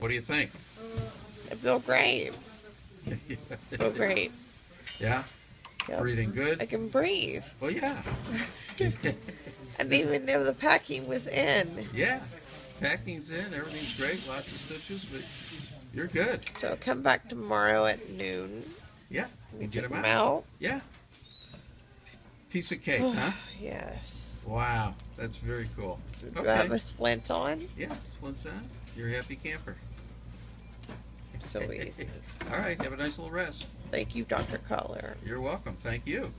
What do you think? I feel great. I feel great. yeah? Yep. Breathing good? I can breathe. Well, yeah. I didn't even know the packing was in. yeah. Packing's in. Everything's great. Lots of stitches, but you're good. So come back tomorrow at noon. Yeah. We Get them out. out. Yeah. Piece of cake, huh? Yes. Wow. That's very cool. Do I have a splint on? Yeah. Just one side. You're a happy camper. So easy. All right. Have a nice little rest. Thank you, Dr. Kotler. You're welcome. Thank you.